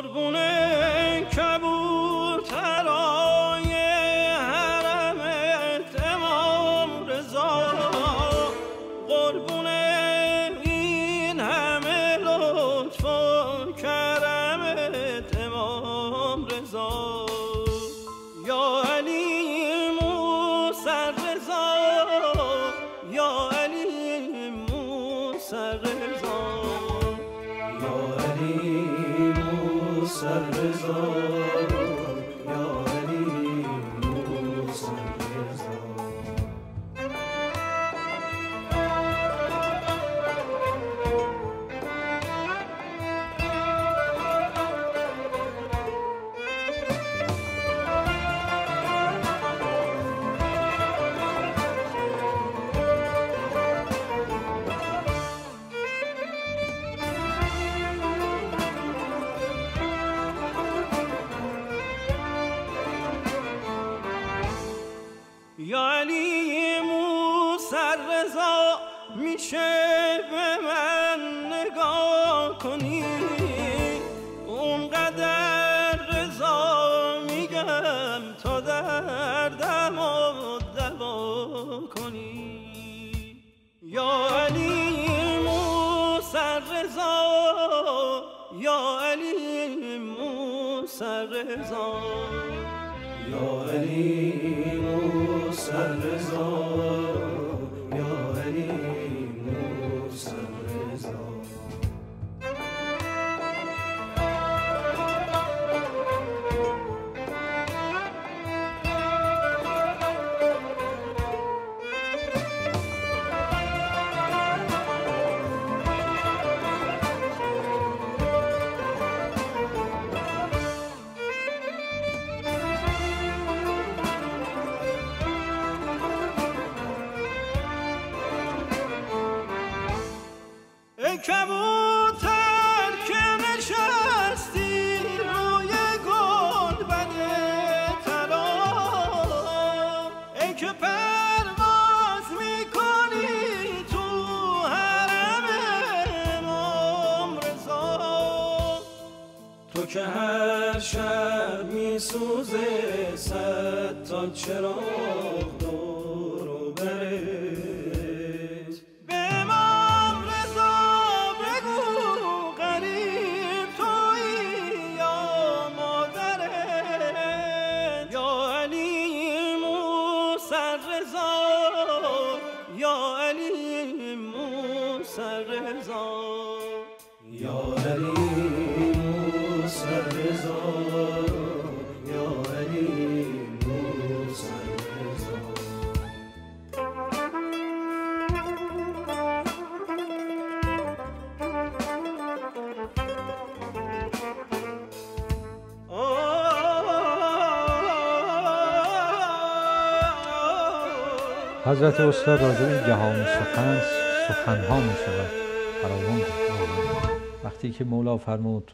قربون کبوترای حرم امام رضا. قربون این همه لطف و کرم امام رضا. یا علی موسر رضا یا علی موسر سر رضا میشه به من نگاه کنی؟ اونقدر رضا میگم تا دردم و دوا کنی. یا علی موسر رضا یا علی موسر رضا. یا علی موسر رضا. کبوتر که نشستی روی گلبن ترا ای که پرواز می‌کنی تو حرم امام رضا. تو که هر شب میسوزه صد تا چرا سر رضا یا علی موسر رضا یا علی موسر رضا حضرت استاد راجع به جهان سخن سخنها می شود وقتی که مولا فرمود